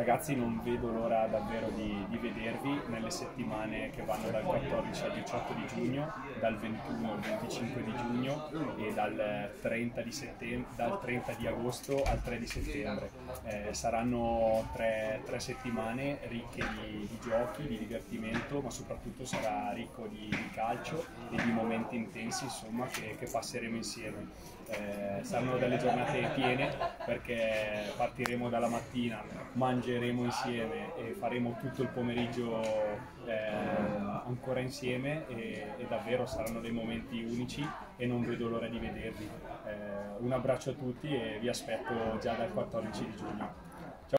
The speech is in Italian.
Ragazzi non vedo l'ora davvero di, di, vedervi nelle settimane che vanno dal 14 al 18 di giugno, dal 21 al 25 di giugno e dal 30 di, dal 30 di agosto al 3 di settembre. Eh, saranno tre, tre, settimane ricche di, di, giochi, di divertimento, ma soprattutto sarà ricco di, di calcio e di momenti intensi insomma, che, che passeremo insieme. Eh, saranno delle giornate piene perché partiremo dalla mattina, mangeremo insieme e faremo tutto il pomeriggio eh, ancora insieme e, e, davvero saranno dei momenti unici e non vedo l'ora di vedervi. Eh, un abbraccio a tutti e vi aspetto già dal 14 di giugno.